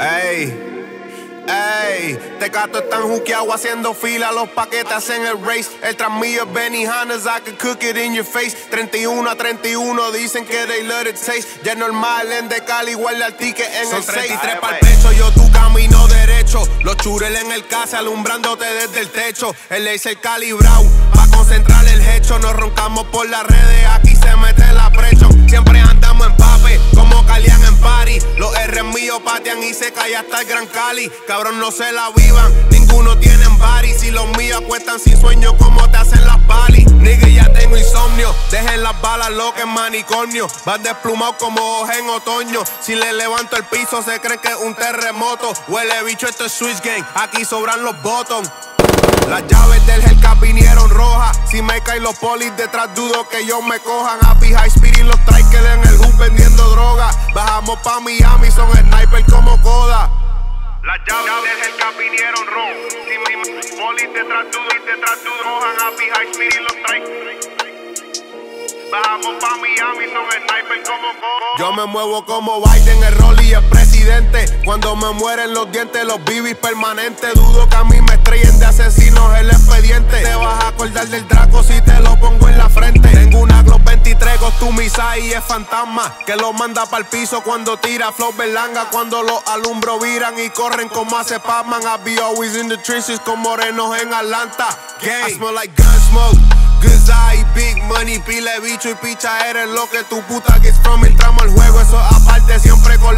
Ey. Ey, Tecato están juqueados haciendo fila, los paquetes hacen el race. El tras mío es Benny Hannes, I can cook it in your face. 31 a 31, dicen que they let it taste. Ya normal en de Cali, guarda el ticket en Son el 33 6. pa'l pecho, yo tu camino derecho. Los chureles en el casa alumbrándote desde el techo. El laser calibrado, pa' concentrar el hecho. Roncamos por las redes, aquí se mete la precho. Siempre andamos en pape, como Calian en party. Los R míos patean y se cae hasta el Gran Cali. Cabrón, no se la vivan, ninguno tienen body. Si los míos acuestan sin sueño, como te hacen las balis. Nigga, ya tengo insomnio. Dejen las balas locas en manicomio. Van desplumados como hojas en otoño. Si le levanto el piso, se cree que es un terremoto. Huele bicho, esto es Switch Game. Aquí sobran los bottoms. Las llaves del Hellcat vinieron rojas. Si me caen los polis detrás, dudo que ellos me cojan. Happy High y los trikers en el hood vendiendo droga. Bajamos pa' Miami, son sniper como Coda. Las llaves del Hellcat vinieron rojas. Si me polis detrás, dudo y detrás, dudo cojan. Happy High y los trikers. Bajamos pa' Miami, son sniper como Coda. Yo me muevo como Biden, el Rolly es Cuando me mueren los dientes, los bibis permanentes. Dudo que a mí me estrellen de asesinos el expediente. Te vas a acordar del Draco si te lo pongo en la frente. Tengo una Glock 23 customizada y es fantasma. Que lo manda pa'l piso cuando tira flow berlanga. Cuando los alumbros viran y corren como hace Pac-Man. I be always in the trenches con morenos en Atlanta. I smell like gun smoke. Good eye, big money, pile bicho y picha eres lo que tu puta gets from. Entramos al juego, eso